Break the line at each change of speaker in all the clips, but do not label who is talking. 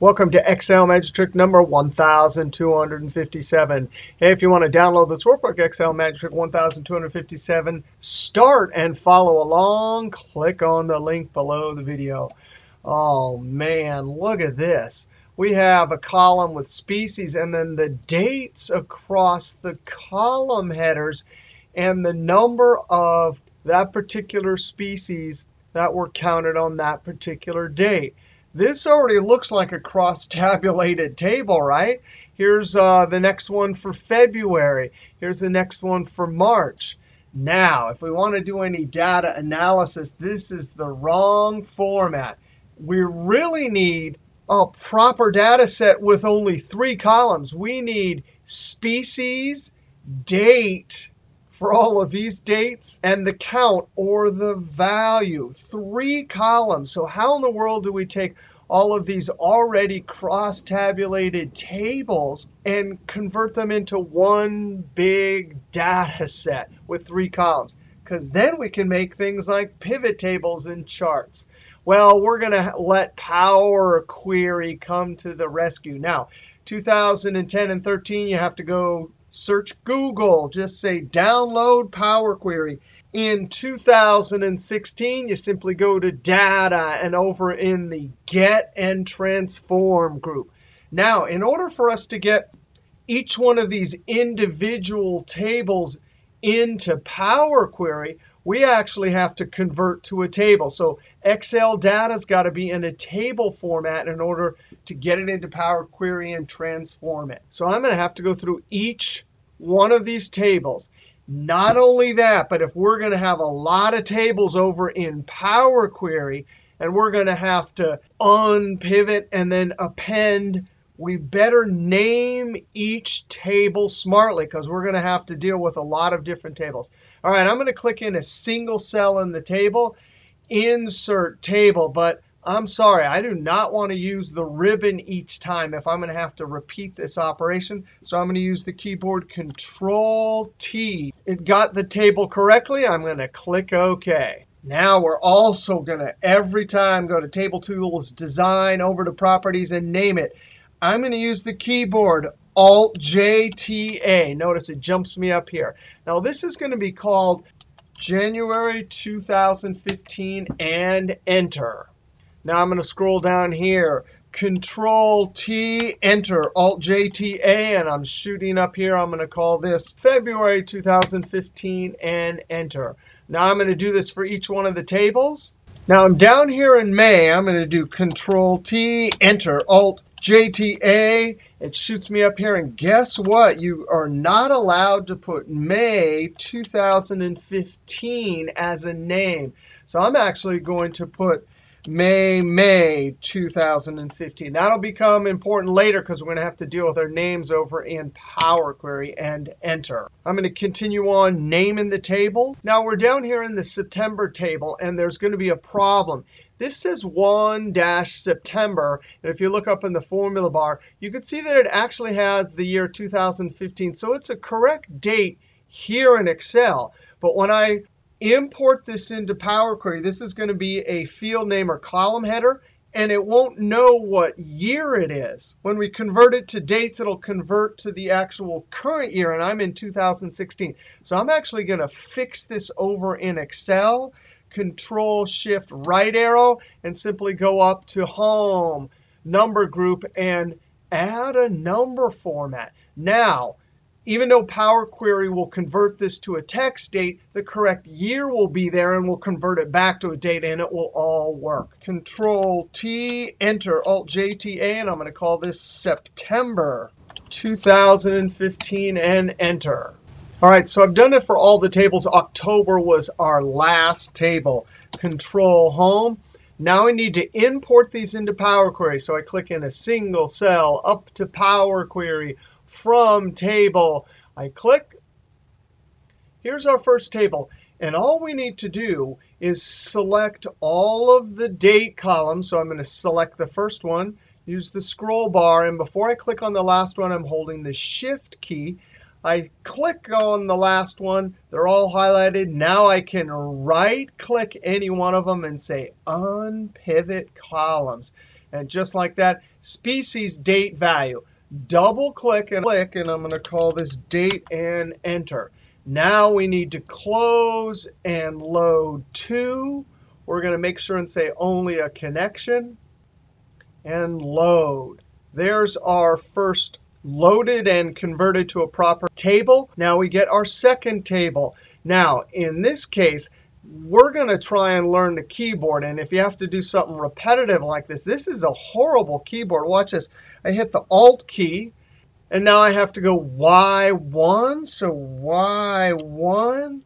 Welcome to Excel Magic Trick number 1257. Hey, if you want to download this workbook, Excel Magic Trick 1257, start and follow along. Click on the link below the video. Oh man, look at this. We have a column with species and then the dates across the column headers and the number of that particular species that were counted on that particular date. This already looks like a cross-tabulated table, right? Here's uh, the next one for February. Here's the next one for March. Now, if we want to do any data analysis, this is the wrong format. We really need a proper data set with only three columns. We need species, date, for all of these dates and the count or the value. Three columns. So how in the world do we take all of these already cross-tabulated tables and convert them into one big data set with three columns? Because then we can make things like pivot tables and charts. Well, we're going to let Power Query come to the rescue. Now, 2010 and 13, you have to go search Google. Just say download Power Query. In 2016, you simply go to Data and over in the Get and Transform group. Now, in order for us to get each one of these individual tables into Power Query, we actually have to convert to a table. So Excel data's got to be in a table format in order to get it into Power Query and transform it. So I'm going to have to go through each one of these tables. Not only that, but if we're going to have a lot of tables over in Power Query, and we're going to have to unpivot and then append, we better name each table smartly because we're going to have to deal with a lot of different tables. All right, I'm going to click in a single cell in the table, insert table. But I'm sorry, I do not want to use the ribbon each time if I'm going to have to repeat this operation. So I'm going to use the keyboard Control T. It got the table correctly. I'm going to click OK. Now we're also going to, every time, go to Table Tools, Design, over to Properties, and name it. I'm going to use the keyboard Alt-J-T-A. Notice it jumps me up here. Now this is going to be called January 2015 and Enter. Now I'm going to scroll down here. Control T, Enter, Alt J T A, and I'm shooting up here. I'm going to call this February 2015 and Enter. Now I'm going to do this for each one of the tables. Now I'm down here in May. I'm going to do Control T, Enter, Alt JTA, it shoots me up here. And guess what? You are not allowed to put May 2015 as a name. So I'm actually going to put May, May 2015. That'll become important later because we're going to have to deal with our names over in Power Query and Enter. I'm going to continue on naming the table. Now we're down here in the September table, and there's going to be a problem. This says 1-September. And if you look up in the formula bar, you can see that it actually has the year 2015. So it's a correct date here in Excel. But when I import this into Power Query, this is going to be a field name or column header. And it won't know what year it is. When we convert it to dates, it'll convert to the actual current year. And I'm in 2016. So I'm actually going to fix this over in Excel. Control Shift right arrow, and simply go up to Home, Number Group, and add a number format. Now, even though Power Query will convert this to a text date, the correct year will be there, and we'll convert it back to a date, and it will all work. Control T, Enter, Alt J T A, and I'm going to call this September 2015, and Enter. All right, so I've done it for all the tables. October was our last table. Control Home. Now I need to import these into Power Query. So I click in a single cell up to Power Query from table. I click. Here's our first table. And all we need to do is select all of the date columns. So I'm going to select the first one, use the scroll bar. And before I click on the last one, I'm holding the Shift key. I click on the last one. They're all highlighted. Now I can right-click any one of them and say Unpivot Columns. And just like that, species date value. Double click and click, and I'm going to call this date and enter. Now we need to close and load to. We're going to make sure and say only a connection and load. There's our first loaded and converted to a proper table. Now we get our second table. Now, in this case, we're going to try and learn the keyboard. And if you have to do something repetitive like this, this is a horrible keyboard. Watch this. I hit the Alt key, and now I have to go Y1. So Y1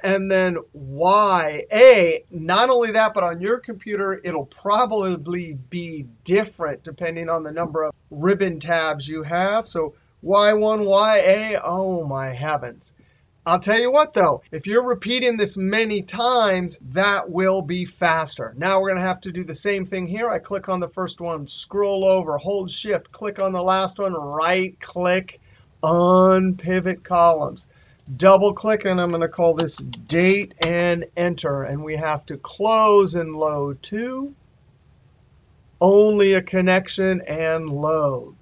and then YA. Not only that, but on your computer, it'll probably be different depending on the number of ribbon tabs you have. So Y1, YA, oh my heavens. I'll tell you what, though, if you're repeating this many times, that will be faster. Now we're going to have to do the same thing here. I click on the first one, scroll over, hold Shift, click on the last one, right-click, unpivot columns double click, and I'm going to call this date and enter. And we have to close and load to only a connection and load.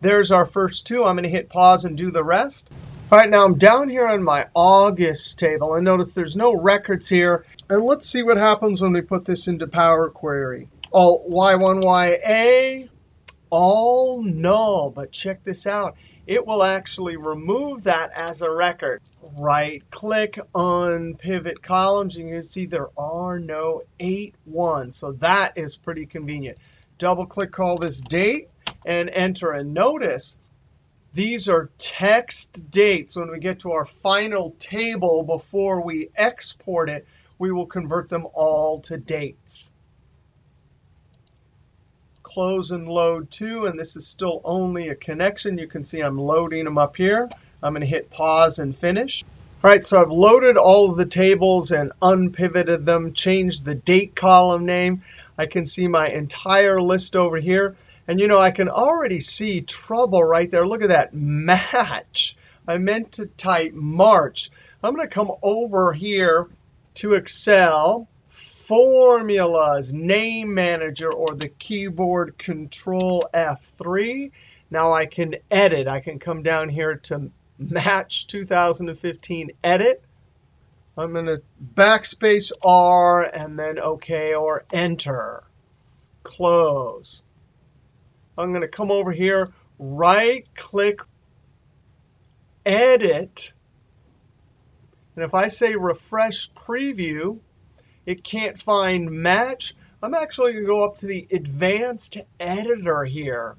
There's our first two. I'm going to hit pause and do the rest. All right, now I'm down here on my August table. And notice there's no records here. And let's see what happens when we put this into Power Query. Alt Y1, YA, all null. But check this out it will actually remove that as a record. Right click unpivot columns, and you can see there are no 8 1s. So that is pretty convenient. Double click, call this date, and enter. And notice these are text dates. When we get to our final table before we export it, we will convert them all to dates close and load to. And this is still only a connection. You can see I'm loading them up here. I'm going to hit pause and finish. All right, so I've loaded all of the tables and unpivoted them, changed the date column name. I can see my entire list over here. And you know, I can already see trouble right there. Look at that, match. I meant to type March. I'm going to come over here to Excel formulas, name manager, or the keyboard control F3. Now I can edit. I can come down here to match 2015 edit. I'm going to backspace R and then OK or enter. Close. I'm going to come over here, right click, edit. And if I say refresh preview, it can't find match, I'm actually going to go up to the advanced editor here.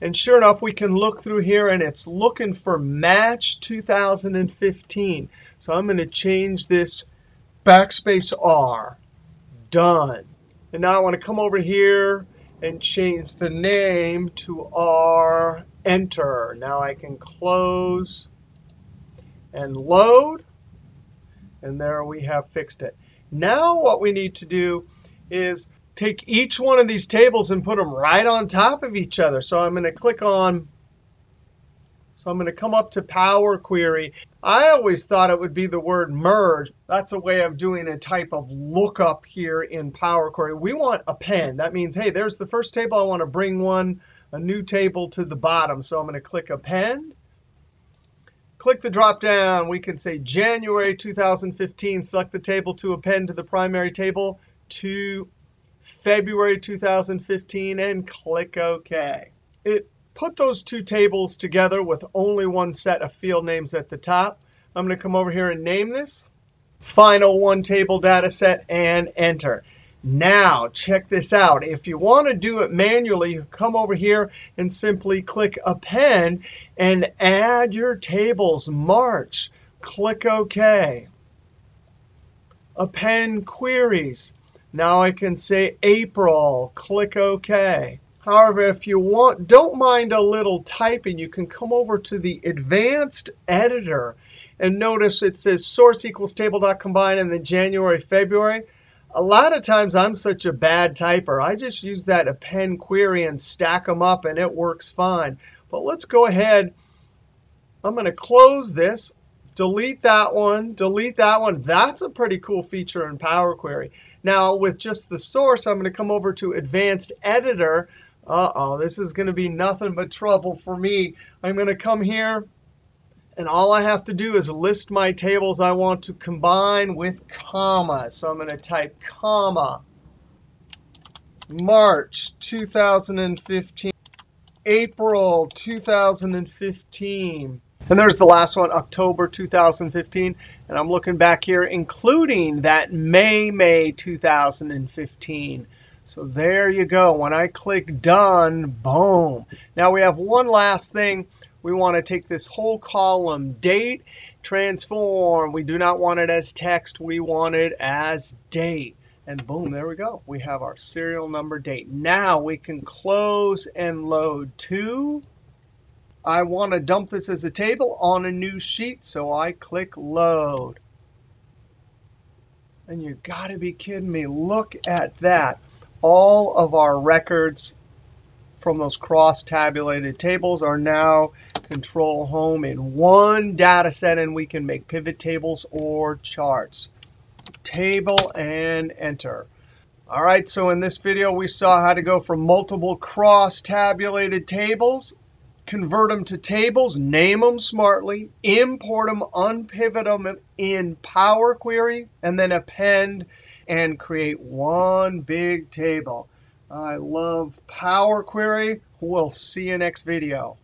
And sure enough, we can look through here, and it's looking for match 2015. So I'm going to change this backspace R. Done. And now I want to come over here and change the name to R. Enter. Now I can close and load. And there we have fixed it. Now what we need to do is take each one of these tables and put them right on top of each other. So I'm going to click on, so I'm going to come up to Power Query. I always thought it would be the word merge. That's a way of doing a type of lookup here in Power Query. We want append. That means, hey, there's the first table. I want to bring one, a new table to the bottom. So I'm going to click append. Click the drop down. We can say January 2015. Select the table to append to the primary table to February 2015 and click OK. It put those two tables together with only one set of field names at the top. I'm going to come over here and name this. Final one table data set and enter. Now, check this out. If you want to do it manually, come over here and simply click Append and add your tables. March. Click OK. Append queries. Now I can say April. Click OK. However, if you want, don't mind a little typing, you can come over to the Advanced Editor. And notice it says source equals table dot combine and then January, February. A lot of times I'm such a bad typer. I just use that append query and stack them up, and it works fine. But let's go ahead. I'm going to close this, delete that one, delete that one. That's a pretty cool feature in Power Query. Now, with just the source, I'm going to come over to Advanced Editor. Uh-oh, this is going to be nothing but trouble for me. I'm going to come here, and all I have to do is list my tables I want to combine with comma. So I'm going to type comma, March 2015, April 2015. And there's the last one, October 2015. And I'm looking back here, including that May, May 2015. So there you go. When I click Done, boom. Now we have one last thing. We want to take this whole column, date, transform. We do not want it as text. We want it as date. And boom, there we go. We have our serial number date. Now we can close and load to. I want to dump this as a table on a new sheet, so I click Load. And you got to be kidding me. Look at that all of our records from those cross-tabulated tables are now control home in one data set, and we can make pivot tables or charts. Table and enter. All right, so in this video, we saw how to go from multiple cross-tabulated tables, convert them to tables, name them smartly, import them, unpivot them in Power Query, and then append and create one big table. I love Power Query. We'll see you next video.